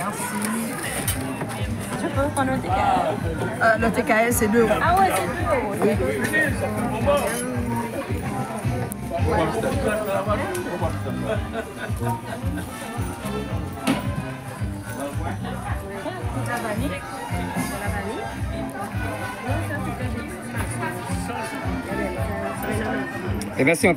Merci. Tu peux prendre un TKL. Euh, le TKL, c'est 2 euros. Ah ouais, c'est tout. La Et merci, on